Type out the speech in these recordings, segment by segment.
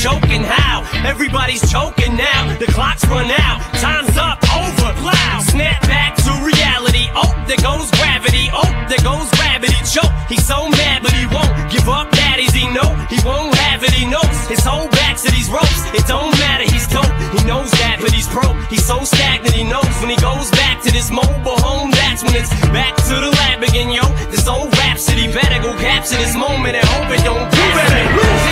choking how? Everybody's choking now. The clock's run out, time's up, over, loud. Snap back to reality. Oh, there goes gravity. Oh, there goes gravity. Choke. He's so mad, but he won't give up. Daddies, he know he won't have it. He knows his whole back to these ropes. It don't matter. He's dope. He knows that, but he's broke. He's so stagnant. He knows when he goes back to this mobile home. That's when it's back to the lab again, yo. This old rhapsody better go capture this moment and hope it don't. You better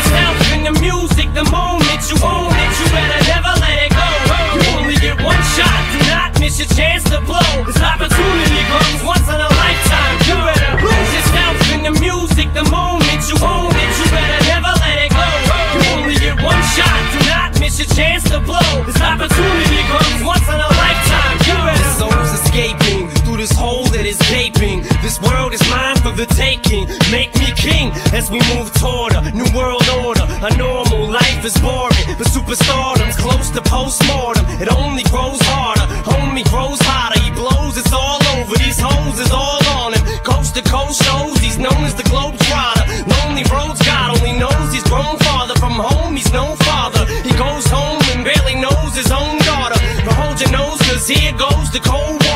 you own it. You better never let it go. You only get one shot. Do not miss your chance to blow. This opportunity comes once in a lifetime. You better lose yourself in the music the moment you own it. You better never let it go. You only get one shot. Do not miss your chance to blow. This opportunity comes once in a lifetime. You better. This soul's escaping through this hole that is gaping. This world is mine for the taking. Make me king as we move toward a new world order. A normal life is boring, but superstardom's close to postmortem. It only grows harder, homie grows hotter. He blows, it's all over. These hoes is all on him. Coast to coast shows, he's known as the globe trotter. Lonely roads, God only knows he's grown farther from home. He's no father. He goes home and barely knows his own daughter. But hold your nose, cause here goes the cold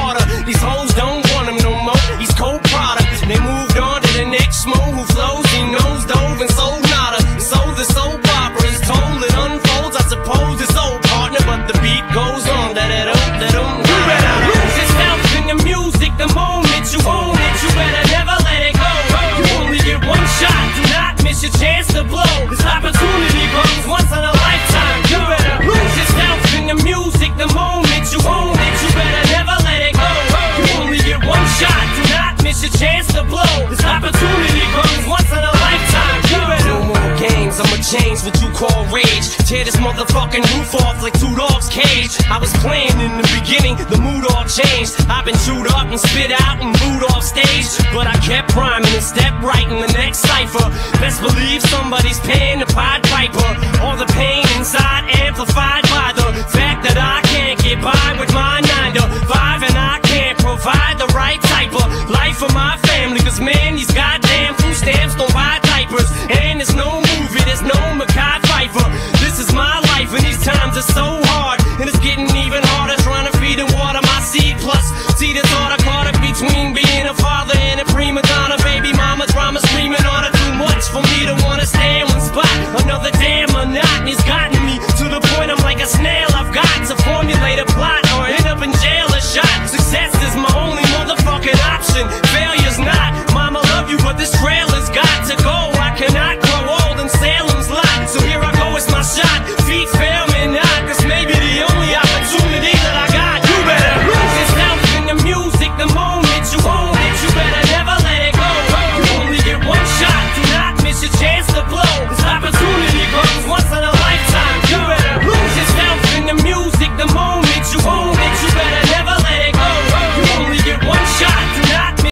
suppose it's old partner, but the beat goes on. That it don't, that don't. Change what you call rage. Tear this motherfucking roof off like two dogs' cage. I was playing in the beginning, the mood all changed. I've been chewed up and spit out and booed off stage. But I kept rhyming and stepped right in the next cipher. Best believe somebody's paying the Pied Piper. All the pain inside amplified by the fact that I can't get by with my 9 to 5 and I can't provide the right type of life for my family. Cause man, these goddamn food stamps don't buy diapers. And there's no times are so